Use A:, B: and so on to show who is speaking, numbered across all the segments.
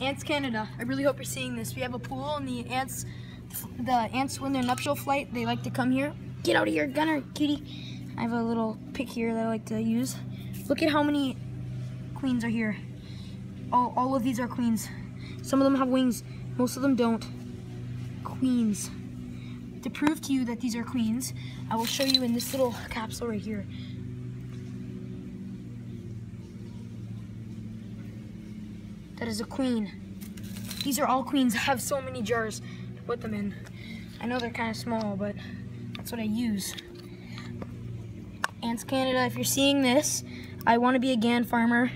A: Ants Canada. I really hope you're seeing this. We have a pool and the ants, the ants when they're nuptial flight, they like to come here. Get out of here, Gunner, cutie. I have a little pick here that I like to use. Look at how many queens are here. All, all of these are queens. Some of them have wings, most of them don't. Queens. To prove to you that these are queens, I will show you in this little capsule right here. That is a queen. These are all queens. I have so many jars to put them in. I know they're kind of small, but that's what I use. Ants Canada, if you're seeing this, I want to be a GAN farmer.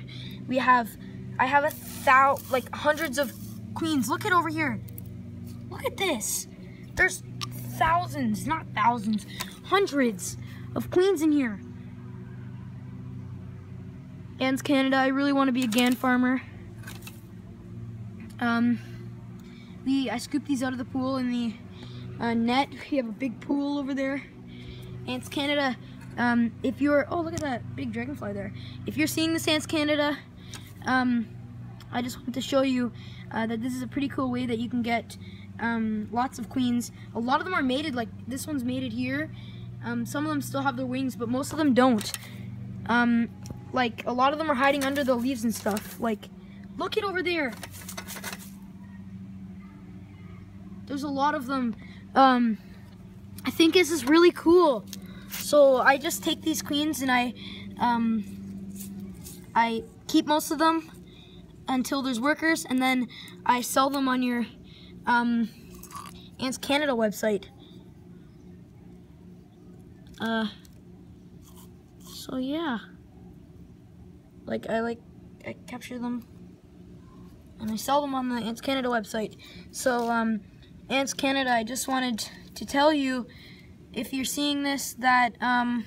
A: We have, I have a thou, like hundreds of queens. Look at over here. Look at this. There's thousands, not thousands, hundreds of queens in here. Ants Canada, I really want to be a GAN farmer. Um, we I scooped these out of the pool in the uh, net. We have a big pool over there. Ants Canada. Um, if you're oh look at that big dragonfly there. If you're seeing this Ants Canada, um, I just wanted to show you uh, that this is a pretty cool way that you can get um, lots of queens. A lot of them are mated. Like this one's mated here. Um, some of them still have their wings, but most of them don't. Um, like a lot of them are hiding under the leaves and stuff. Like look at over there. There's a lot of them. Um, I think this is really cool. So I just take these queens and I, um, I keep most of them until there's workers, and then I sell them on your um, Ants Canada website. Uh, so yeah, like I like I capture them and I sell them on the Ants Canada website. So um, Ants Canada, I just wanted to tell you, if you're seeing this, that um,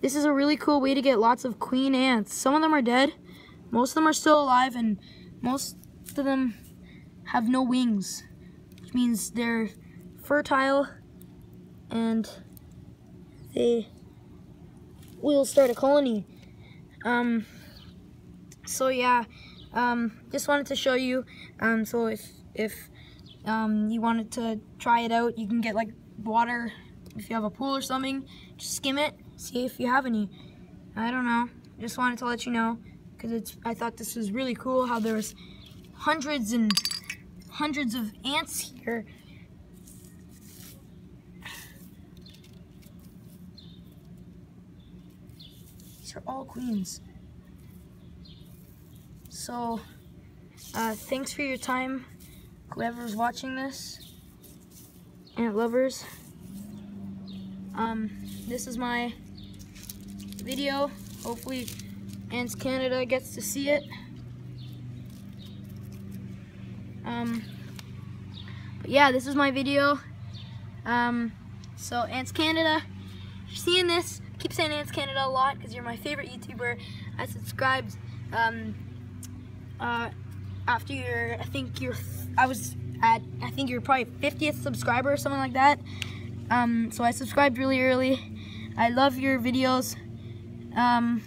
A: this is a really cool way to get lots of queen ants. Some of them are dead, most of them are still alive, and most of them have no wings, which means they're fertile and they will start a colony. Um, so yeah, um, just wanted to show you. Um, so if if um, you wanted to try it out, you can get like water if you have a pool or something. Just skim it, see if you have any. I don't know. Just wanted to let you know because it's. I thought this was really cool how there was hundreds and hundreds of ants here. These are all queens. So, uh, thanks for your time whoever's watching this, ant lovers. Um, this is my video. Hopefully Ants Canada gets to see it. Um, but yeah, this is my video. Um, so Ants Canada, if you're seeing this, keep saying Ants Canada a lot because you're my favorite YouTuber. I subscribed um, uh, after your, I think you're, I was at, I think you're probably 50th subscriber or something like that. Um, so I subscribed really early. I love your videos. Um,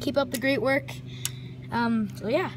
A: keep up the great work. Um, so yeah.